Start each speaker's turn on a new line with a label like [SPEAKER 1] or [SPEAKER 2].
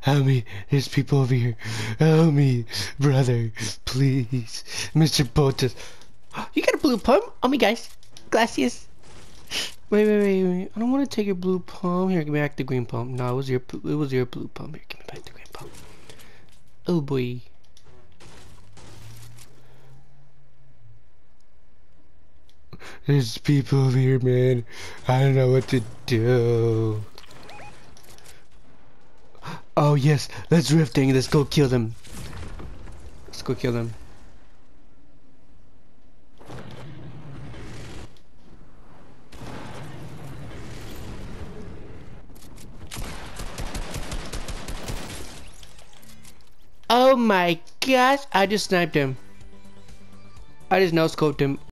[SPEAKER 1] Help me. There's people over here. Help me, brother. Please. Mr. Potas.
[SPEAKER 2] You got a blue pump? Oh my gosh. Gracias. Wait, wait, wait, wait. I don't want to take your blue pump. Here, give me back the green pump. No, it was your it was your blue pump. Here, give me back the green pump. Oh boy.
[SPEAKER 1] There's people over here, man. I don't know what to do. Oh, yes. Let's rifting. Let's go kill them. Let's go kill them.
[SPEAKER 2] Oh my gosh. I just sniped him. I just no scoped him.